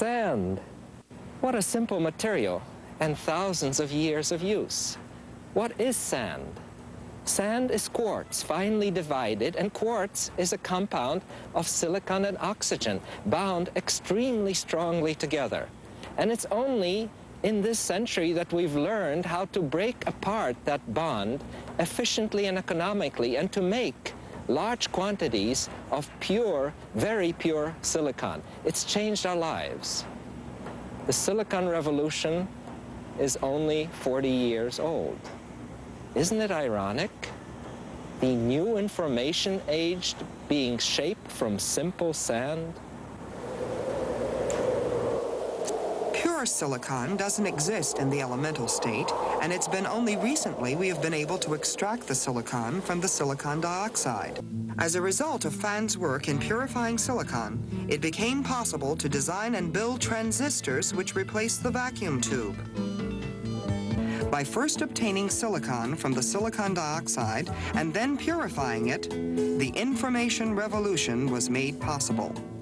Sand. What a simple material and thousands of years of use. What is sand? Sand is quartz, finely divided, and quartz is a compound of silicon and oxygen bound extremely strongly together. And it's only in this century that we've learned how to break apart that bond efficiently and economically and to make large quantities of pure, very pure silicon. It's changed our lives. The silicon revolution is only 40 years old. Isn't it ironic? The new information age being shaped from simple sand? Pure silicon doesn't exist in the elemental state, and it's been only recently we have been able to extract the silicon from the silicon dioxide. As a result of Pfann's work in purifying silicon, it became possible to design and build transistors which replace the vacuum tube. By first obtaining silicon from the silicon dioxide and then purifying it, the information revolution was made possible.